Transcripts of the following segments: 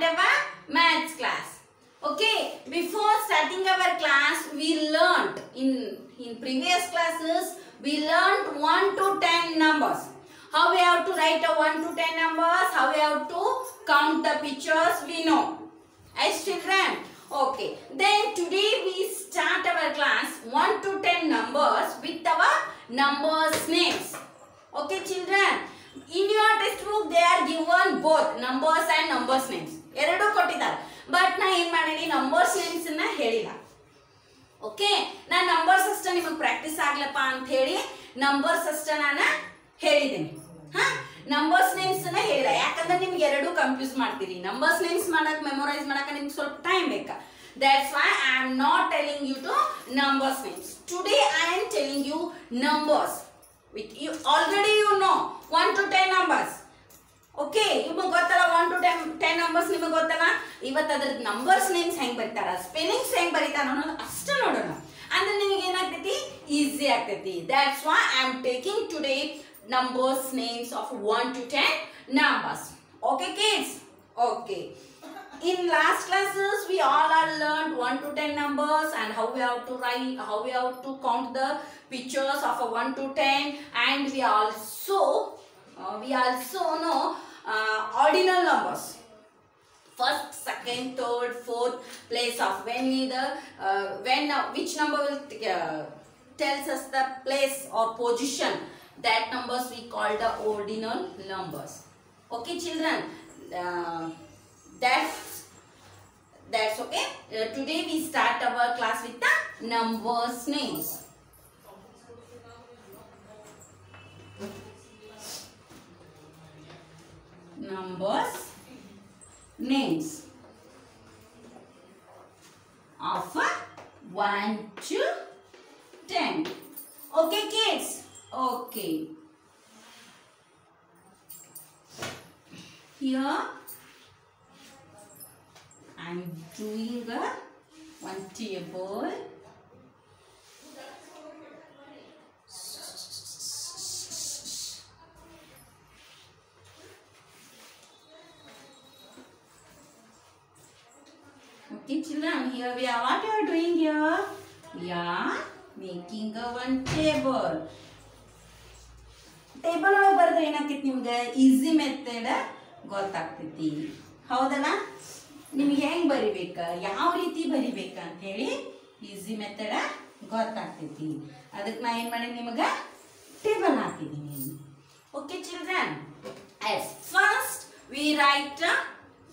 start our maths class. Okay, before starting our class, we learned in, in previous classes, we learned 1 to 10 numbers. How we have to write a 1 to 10 numbers, how we have to count the pictures, we know. As children, okay. Then today we start our class 1 to 10 numbers with our numbers names. Okay children, in your textbook they are given both numbers and numbers names. ಎರಡು ಕೊಟ್ಟಿದ್ದಾರೆ. But ನಾ ಏನು ಮಾಡೀನಿ? ನಂಬರ್ಸ್ನ ಹೇಳಿಲ್ಲ. Okay ನಾನು numbers ಅಷ್ಟೇ ನಿಮಗೆ practice ಆಗ್ಲಪ್ಪ ಅಂತ ಹೇಳಿ ನಂಬರ್ಸ್ ಅಷ್ಟೇ ನಾನು ಹೇಳಿದ್ದೀನಿ ಹಾ? ನಂಬರ್ಸ್ ನೇಮ್ಸ್ನ ಹೇಳಿಲ್ಲ. ಯಾಕಂದ್ರೆ ನಿಮ್ಗೆ ಎರಡು ಕನ್ಫ್ಯೂಸ್ ಮಾಡ್ತೀರಿ. ನಂಬರ್ಸ್ ನೇಮ್ಸ್ ಮಾಡಕ್ ಮೆಮೊರೈಸ್ ಮಾಡಕ್ ನಿಮ್ಗೆ ಸ್ವಲ್ಪ ಟೈಮ್ ಬೇಕಾ. That's why I am not telling you to numbers names today I am telling you numbers with you already you know one to ten numbers okay ನಿಮಗೆ ಗೊತ್ತಲ್ಲ one to ten ten numbers ನಿಮಗೆ ಗೊತ್ತಲ್ಲ ಇವತ್ತು ಅದ್ರ numbers names ಹೆಂಗ್ ಬರೀತಾರ spellings ಹೆಂಗ್ ಬರೀತಾರ ಅನ್ನೋದು ಅಷ್ಟ ನೋಡೋಣ ಅಂದ್ರೆ ನಿಮಗೆ ಏನಾಗ್ತೈತಿ ಈಸಿ ಆಗ್ತೈತಿ that's why I am taking today numbers names of one to ten numbers okay kids okay in last classes we all are learned 1 to 10 numbers and how we have to write how we have to count the pictures of a 1 to 10 and we also uh, we also know uh, ordinal numbers. First second third fourth place of when the uh, when uh, which number will uh, tells us the place or position? That numbers we call the ordinal numbers. Okay children? Uh, that's that's okay. Uh, today we start our class with the numbers names numbers names of uh, 1 to 10 okay kids. Okay. Here I'm doing a one table. here we are. What you are doing here? We are making a one table. Table ಒಳಗೆ ಬರೆದ್ರೆ ಏನಾಗ್ತೈತಿ ನಿಮ್ಗೆ easy method ಗೊತ್ತಾಗ್ತೈತಿ ಹೌದಲ್ಲ ನಿಮ್ಗೆ ಹೆಂಗ್ ಬರಿಬೇಕ ಯಾವ ರೀತಿ ಬರಿಬೇಕ ಅಂತ ಹೇಳಿ ಈಸಿ ಮೆಥಡ್ ಗೊತ್ತಾಗ್ತೈತಿ ಅದಕ್ಕೆ ನಾ ಏನ್ ಮಾಡೀನಿ ನಿಮಗ ಟೇಬಲ್ ಹಾಕಿದ್ದೀನಿ okay children yes first we write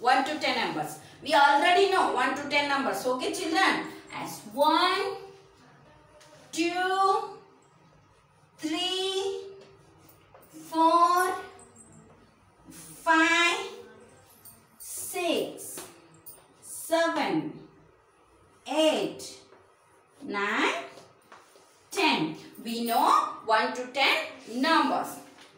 one to ten numbers We already know 1 to 10 numbers. Okay children? As 1, 2, 3, 4, 5, 6, 7, 8, 9, 10. We know 1 to 10 numbers.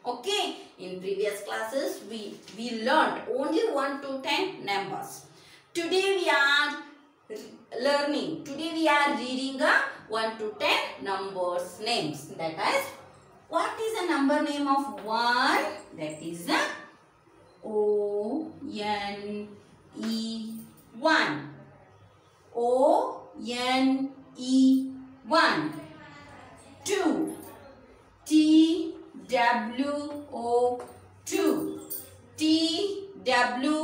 Okay. In previous classes, we, we learned only 1 to 10 numbers. Today we are learning. Today we are reading a one to ten numbers names. That is, what is the number name of one? That is the O N E 1 O N E 1 2 T W O 2 T W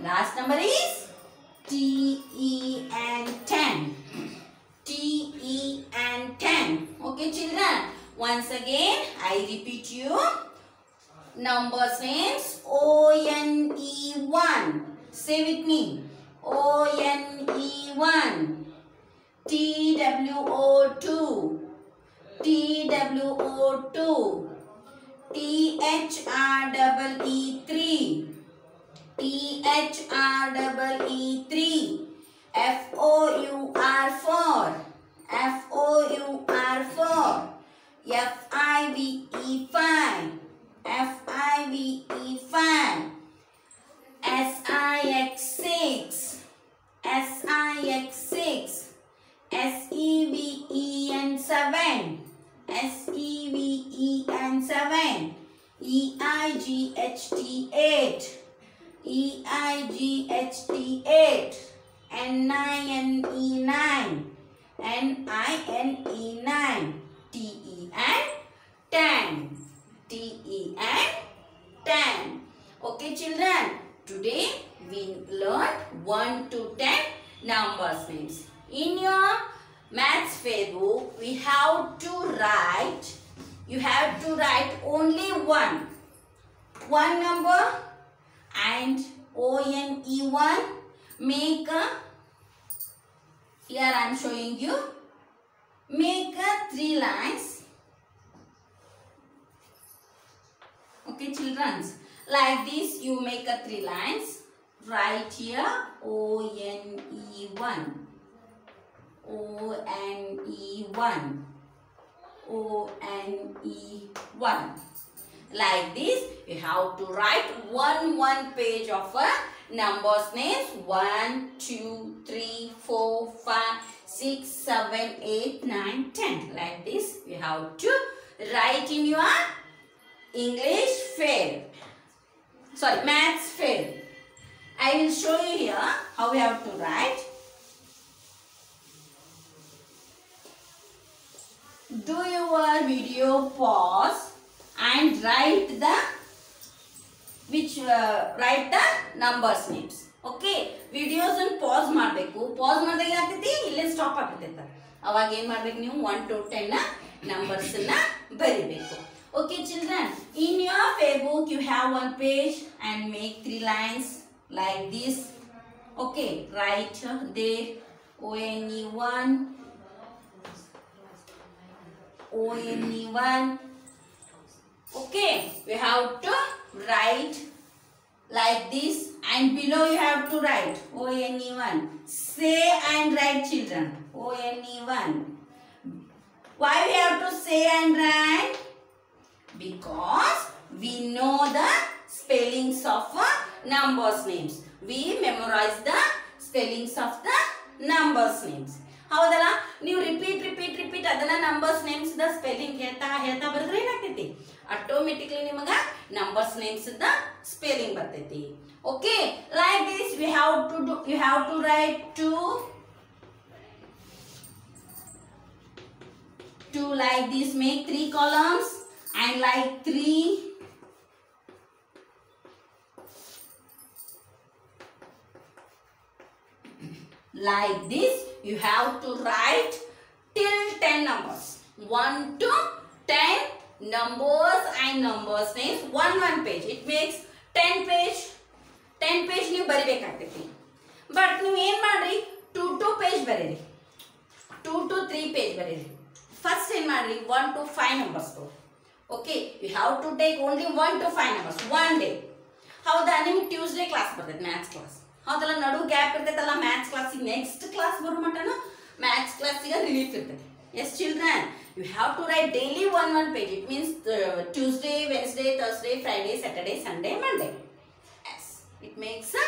Last number is T E N 10. T E N 10. Okay children. Once again, I repeat you. Numbers names O-N-E-1. Say with me. O-N-E-1. T-W-O-2. T-W-O-2. T-H-R-E-E-3. T-H-R-E-E-3. F-O-U-R-4. F-O-U-R-4. F-I-V-E-5. F-I-V-E-5. S-I-X-6. O-N-E-1 make a, here I am showing you, make a three lines. Okay children, like this you make a three lines. Write here O-N-E-1. O-N-E-1. O-N-E-1. Like this, you have to write one one page of a numbers names 1, 2, 3, 4, 5, 6, 7, 8, 9, 10. Like this, you have to write in your English fair. Sorry, maths fair. I will show you here how we have to write. Do your video pause and write the which uh, write the numbers names. Okay, videos and pause marbeku. Pause marbeku Let's stop apiteta. Ava game marbeku new 1 to 10 na numbers na beribeku. Okay, children, in your fair book you have one page and make three lines like this. Okay, write there when you want. ONE. Okay, we have to write like this and below you have to write O N E one. Say and write children. O N E one. Why we have to say and write? Because we know the spellings of uh, numbers names. We memorize the spellings of the numbers names. ಹೌದಲ್ಲ ನೀವು repeat repeat repeat ಅದನ್ನ numbers names the spelling ಹೇಳ್ತಾ ಹೇಳ್ತಾ ಬರೆದ್ರೆ ಏನಾಗ್ತೈತಿ automatically ನಿಮಗ numbers names the spelling ಬರ್ತೈತಿ okay like this we have to do you have to right to to like this make three columns and like three like this you have to write till 10 numbers 1 to 10 numbers and numbers names one one page it makes 10 page 10 page ನೀವು ಬರಿಬೇಕಾಗ್ತೈತಿ but ನೀವು ಏನ್ ಮಾಡ್ರಿ two two page ಬರೀರಿ two to three page ಬರೀರಿ first ಏನ್ ಮಾಡ್ರಿ one to five numbers okay you have to take only one to five numbers one day ಹೌದಾ ನಿಮ್ಗೆ ಟ್ಯೂಸ್ಡೇ ಕ್ಲಾಸ್ ಬರ್ತೈತೆ ಮ್ಯಾಥ್ಸ್ ಕ್ಲಾಸ್ ಹೌದಲ್ಲ ನಡು ಗ್ಯಾಪ್ ಇರ್ತೈತಲ್ಲ ಮ್ಯಾಥ್ಸ್ ಕ್ಲಾಸಿಗೆ ನೆಕ್ಸ್ಟ್ ಕ್ಲಾಸ್ ಬರೋ ಮಟನು ಮ್ಯಾಥ್ಸ್ ಕ್ಲಾಸಿಗೆ ರಿಲೀಫ್ ಇರ್ತೈತೆ Yes, children. You have to write daily one one page. It means uh, Tuesday, Wednesday, Thursday, Friday, Saturday, Sunday, Monday. Yes. It makes uh,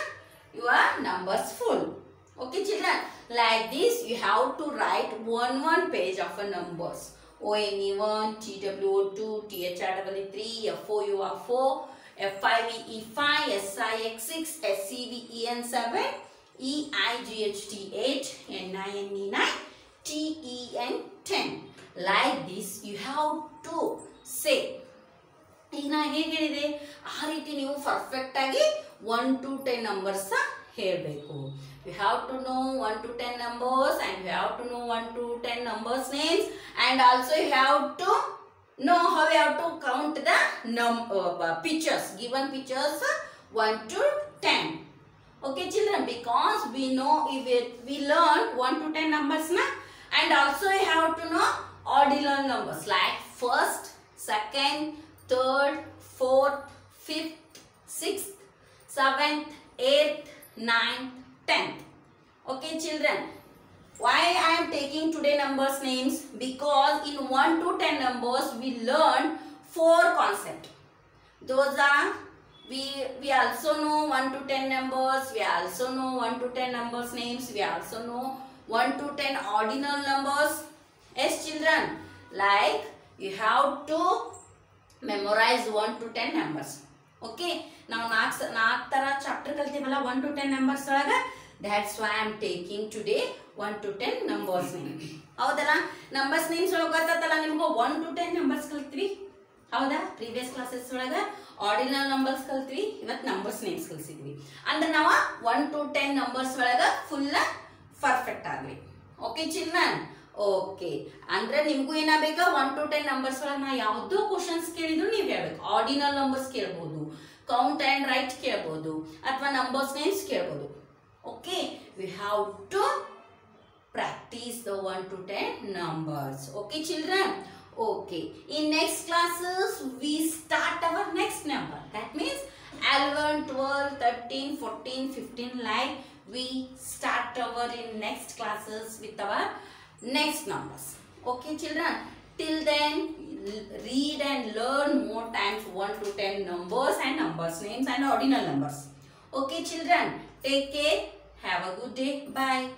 your numbers full. Okay, children. Like this, you have to write one one page of a numbers. ONE1, TWO2, THREE3, FOUR4, F5VE5, SIX6, SCVEN7, EIGHT8, NINE9, TEN10. Like this you have to say. ಈಗ ನಾ ಹೇಗೆ ಹೇಳಿದೆ ಆ ರೀತಿ ನೀವು perfect ಆಗಿ one to ten numbers ಹೇಳಬೇಕು you have to know one to ten numbers and you have to know one to ten numbers names and also you have to know how we have to count the num uh, pictures given pictures uh, 1 to 10 okay children because we know if we, we learn 1 to 10 numbers na and also you have to know ordinal numbers like first second third fourth fifth sixth seventh eighth ninth tenth okay children why I am taking today numbers names? Because in 1 to 10 numbers we learn four concepts. Those are we we also know 1 to 10 numbers, we also know 1 to 10 numbers names, we also know 1 to 10 ordinal numbers. Yes children, like you have to memorize 1 to 10 numbers. Okay ನಾವು ನಾಲ್ಕು ನಾಲ್ಕು ಥರ chapter ಕಲ್ತೀವಲ್ಲ one to ten numbers ಒಳಗೆ? That's why am taking today one two ten numbers name ಹೌದಲ್ಲ? Numbers names ಒಳಗೆ ಗೊತ್ತಾತಲ್ಲ ನಿಮ್ಗೆ? ಒನ್ ಟು ಟೆನ್ ನಂಬರ್ಸ್ ಕಲ್ತ್ವಿ. ಹೌದಾ? ಪ್ರೀವಿಯಸ್ ಕ್ಲಾಸಸ್ ಒಳಗೆ ಆರ್ಡಿನಲ್ ನಂಬರ್ಸ್ ಕಲ್ತ್ವಿ ಇವತ್ತು ನಂಬರ್ಸ್ ನೇಮ್ಸ್ ಕಲಿಸಿದ್ವಿ. ಅಂದ್ರೆ ನಾವು ಒನ್ ಟು ಟೆನ್ ನಂಬರ್ಸ್ ಒಳಗೆ ಫುಲ್ ಪರ್ಫೆಕ್ಟ್ ಆಗಲಿ. ಓಕೆ ಚಿಲ್ಡ್ರನ್ ಓಕೆ ಅಂದ್ರೆ ನಿಮ್ಗೂ ಏನಾಗಬೇಕಾ? ಒನ್ ಟು ಟೆನ್ ನಂಬರ್ಸ್ ನಾ ಯಾವುದೋ ಕ್ವಶನ್ಸ್ ಕೇಳಿದ್ರು ನೀವು ಹೇಳ್ಬೇಕು. ಆರ್ಡಿನಲ್ ನಂಬರ್ಸ್ ಕೇಳ್ಬೋದು ಕೌಂಟ್ ಆ್ಯಂಡ್ ರೈಟ್ ಕೇಳ್ಬೋದು, ಅಥವಾ ನಂಬರ್ಸ್ ನೇಮ್ಸ್ ಕೇಳ್ಬೋದು. Okay we have to practise the one two ten numbers okay children? Okay in next classes we start our next number that means 11 12 13 14 15 like we start our in next classes with our next numbers. Okay children? Till then read and learn more times 1 to 10 numbers and numbers names and ordinal numbers. Okay children? Take care. Have a good day. Bye